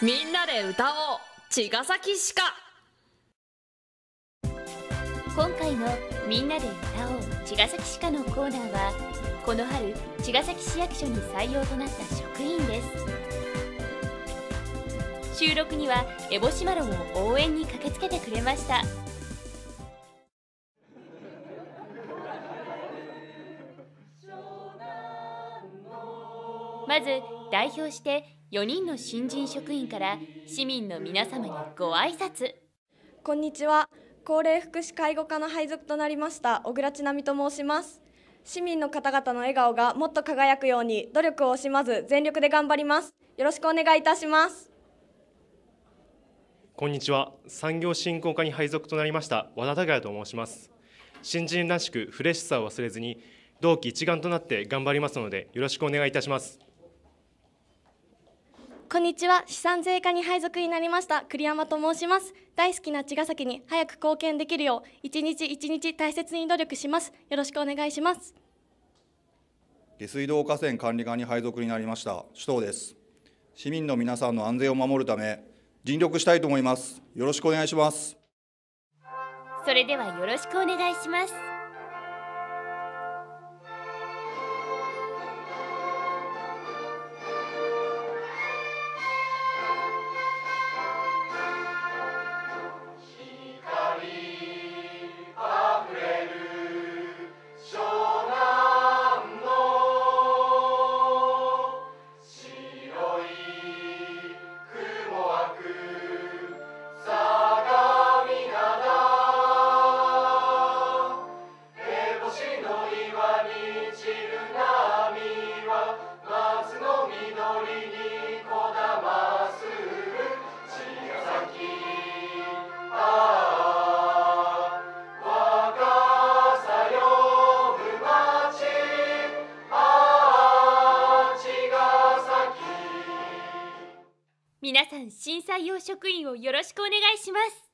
みんなで歌おう。茅ヶ崎歯科今回の「みんなで歌おう。茅ヶ崎歯科」のコーナーはこの春茅ヶ崎市役所に採用となった職員です。収録にはエボシマロンを応援に駆けつけてくれました。まず代表して4人の新人職員から市民の皆様にご挨拶。こんにちは。高齢福祉介護課の配属となりました小倉千奈美と申します。市民の方々の笑顔がもっと輝くように努力を惜しまず全力で頑張ります。よろしくお願いいたします。こんにちは。産業振興課に配属となりました和田孝也と申します。新人らしくフレッシュさを忘れずに同期一丸となって頑張りますのでよろしくお願いいたしますこんにちは。資産税課に配属になりました。栗山と申します。大好きな茅ヶ崎に早く貢献できるよう一日一日大切に努力します。よろしくお願いします。下水道河川管理課に配属になりました。首藤です。市民の皆さんの安全を守るため尽力したいと思います。よろしくお願いします。それではよろしくお願いします皆さん審査用職員をよろしくお願いします。